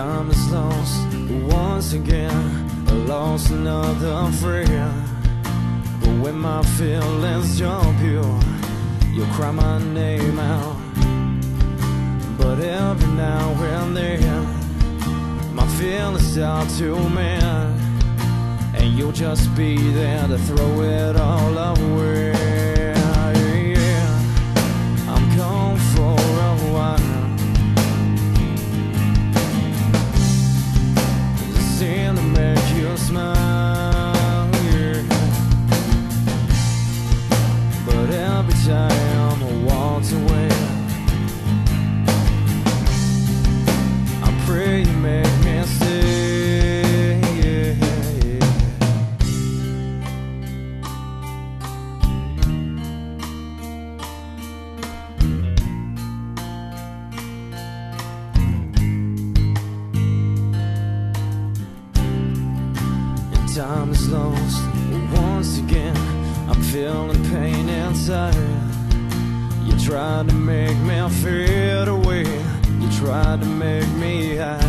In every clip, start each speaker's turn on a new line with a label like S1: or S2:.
S1: Time is lost once again. I lost another friend. But when my feelings jump you, you cry my name out. But every now and then, my feelings start to mend. And you'll just be there to throw it all away. Lost once again. I'm feeling pain inside. You tried to make me fade away. You tried to make me hide.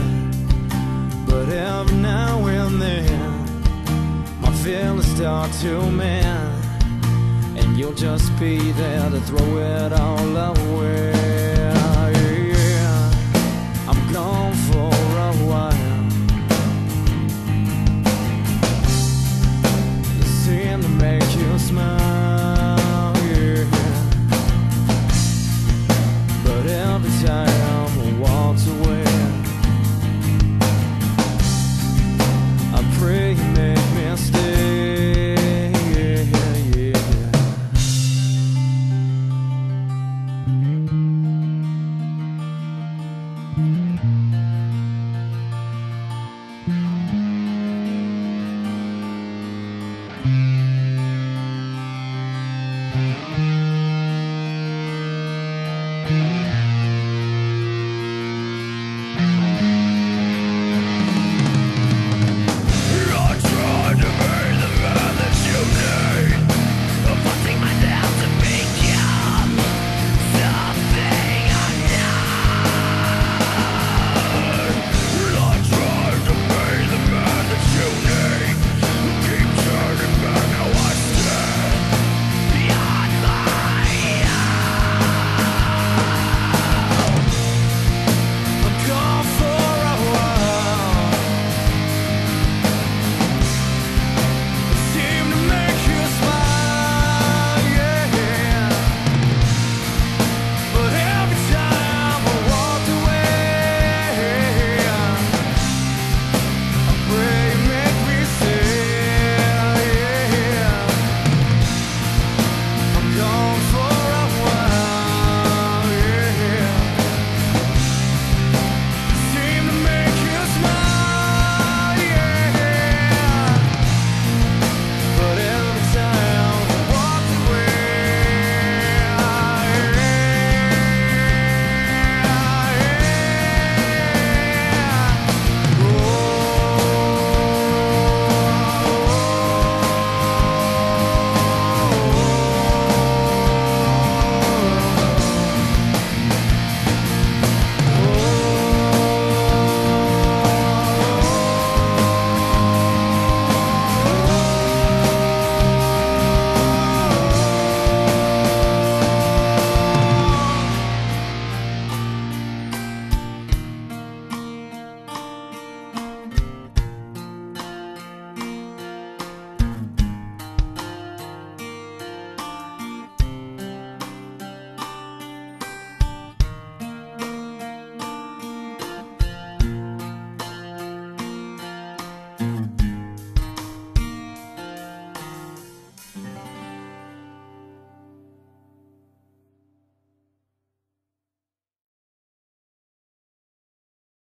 S1: But every now and then, my feelings start to mend. And you'll just be there to throw it all away.